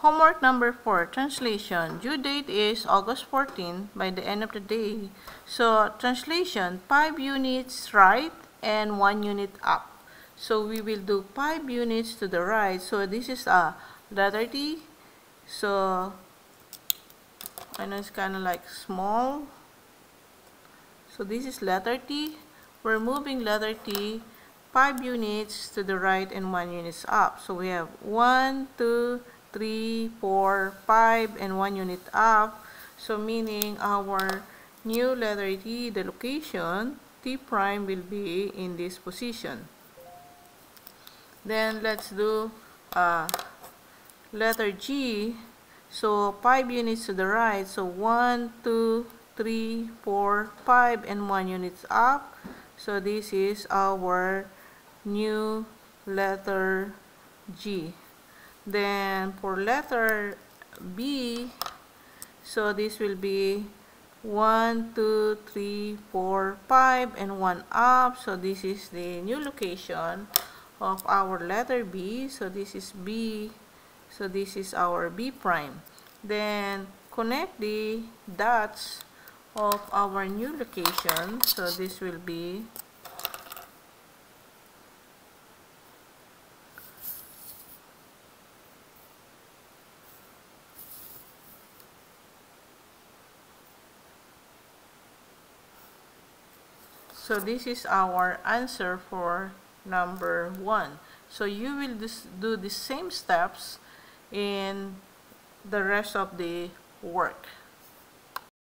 Homework number 4, translation. Due date is August 14 by the end of the day. So, translation, 5 units right and 1 unit up. So, we will do 5 units to the right. So, this is a letter T. So, I know it's kind of like small. So, this is letter T. We're moving letter T 5 units to the right and 1 units up. So, we have 1, 2, 3, 4, 5, and 1 unit up. So meaning our new letter T, the location, T prime will be in this position. Then let's do uh, letter G. So 5 units to the right. So 1, 2, 3, 4, 5, and 1 units up. So this is our new letter G. Then for letter B, so this will be 1, 2, 3, 4, 5, and 1 up. So this is the new location of our letter B. So this is B. So this is our B prime. Then connect the dots of our new location. So this will be So this is our answer for number 1. So you will do the same steps in the rest of the work.